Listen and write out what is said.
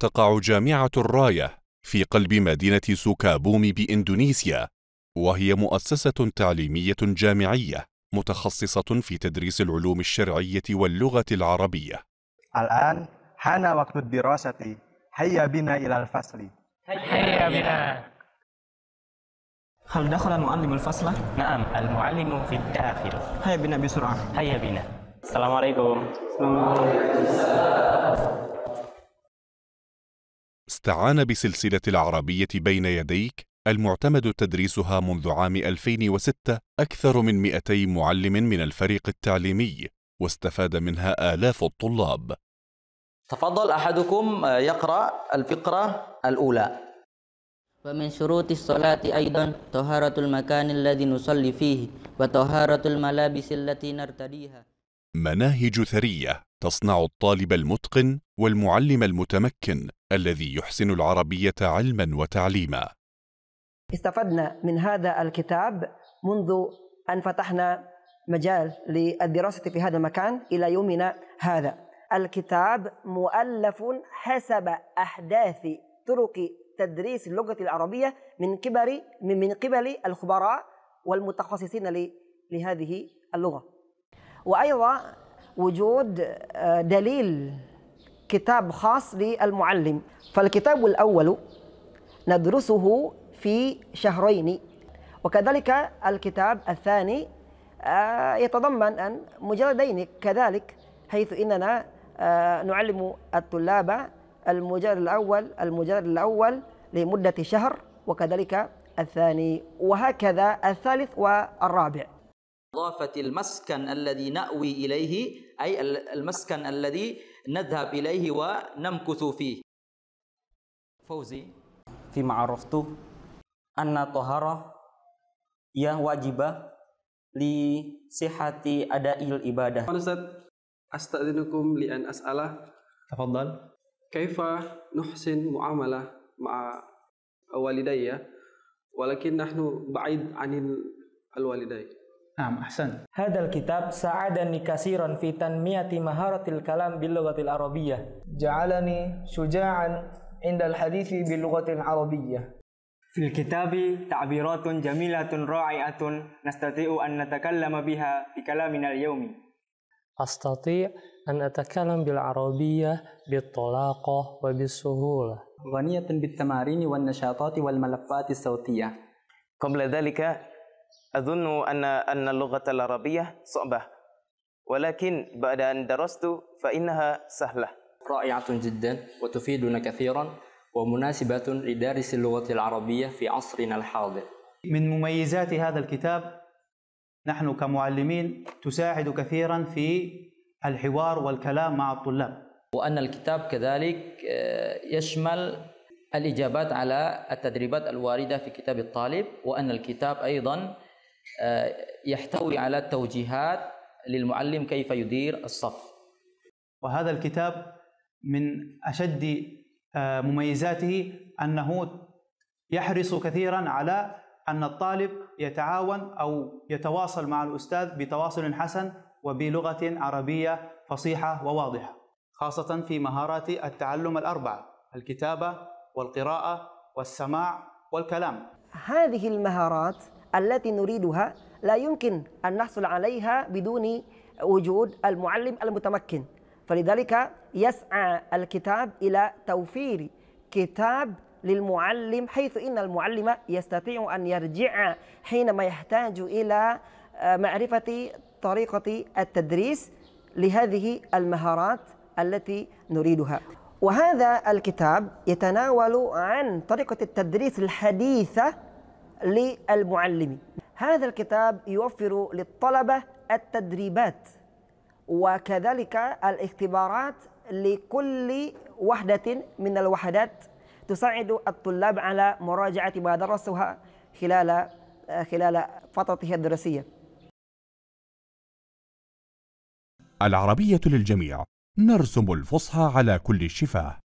تقع جامعة الراية في قلب مدينة سوكابومي بإندونيسيا وهي مؤسسة تعليمية جامعية متخصصة في تدريس العلوم الشرعية واللغة العربية. الآن حان وقت الدراسة. هيا بنا إلى الفصل. هيا بنا. هل دخل المعلم الفصل؟ نعم المعلم في الداخل. هيا بنا بسرعة. هيا بنا. السلام عليكم. استعان بسلسلة العربية بين يديك المعتمد تدريسها منذ عام 2006 أكثر من 200 معلم من الفريق التعليمي واستفاد منها آلاف الطلاب. تفضل أحدكم يقرأ الفقرة الأولى. ومن شروط الصلاة أيضا طهارة المكان الذي نصلي فيه وطهارة الملابس التي نرتديها. مناهج ثرية تصنع الطالب المتقن والمعلم المتمكن. الذي يحسن العربية علما وتعليما. استفدنا من هذا الكتاب منذ أن فتحنا مجال للدراسة في هذا المكان إلى يومنا هذا. الكتاب مؤلف حسب أحداث طرق تدريس اللغة العربية من قبل من قبل الخبراء والمتخصصين لهذه اللغة. وأيضا وجود دليل كتاب خاص للمعلم. فالكتاب الأول ندرسه في شهرين وكذلك الكتاب الثاني يتضمن أن مجلدين كذلك حيث إننا نعلم الطلاب المجلد الأول المجلد الأول لمدة شهر وكذلك الثاني وهكذا الثالث والرابع. إضافة المسكن الذي نأوي إليه أي المسكن الذي nadhhab ilaihi wa namkuthu fi Fauzi fi ma'araftu anna taharah ya wajibah li sihati adail ibadah. Ustaz, astagfirukum li an as'alah. Tafadhal. Kaifa nuhsin muamalah ma'a walidayya walakin nahnu ba'id anil al walidayya. Naam, ahsan. Hadal kitab sa'adani kasiran fi tanmiyati maharatil kalam bil lughatil arabiyyah. Ja'alani syuja'an indal hadithi bil lughatil arabiyyah. Fil kitabi ta'biratun jamilatun ra'iatun nastati'u an natakallama biha fi kalaminal yaumi. Astati' an atakallam bil arabiyyah bit talaqah wa bis suhulah. Ghaniyatan bit tamarini wan nashatati wal malaffati sautiyah. Qabla dhalika أظن أن أن اللغة العربية صعبة ولكن بعد أن درست فإنها سهلة. رائعة جدا وتفيدنا كثيرا ومناسبة لدارس اللغة العربية في عصرنا الحاضر. من مميزات هذا الكتاب نحن كمعلمين تساعد كثيرا في الحوار والكلام مع الطلاب. وأن الكتاب كذلك يشمل الإجابات على التدريبات الواردة في كتاب الطالب وأن الكتاب أيضا يحتوي على التوجيهات للمعلم كيف يدير الصف. وهذا الكتاب من أشد مميزاته أنه يحرص كثيرا على أن الطالب يتعاون أو يتواصل مع الأستاذ بتواصل حسن وبلغة عربية فصيحة وواضحة خاصة في مهارات التعلم الأربعة الكتابة والقراءة والسماع والكلام. هذه المهارات التي نريدها لا يمكن أن نحصل عليها بدون وجود المعلم المتمكن. فلذلك يسعى الكتاب إلى توفير كتاب للمعلم حيث إن المعلم يستطيع أن يرجع حينما يحتاج إلى معرفة طريقة التدريس لهذه المهارات التي نريدها. وهذا الكتاب يتناول عن طريقة التدريس الحديثة للمعلم هذا الكتاب يوفر للطلبة التدريبات وكذلك الاختبارات لكل وحدة من الوحدات تساعد الطلاب على مراجعة ما درسوها خلال خلال فترته الدراسية. العربية للجميع نرسم الفصحى على كل الشفاه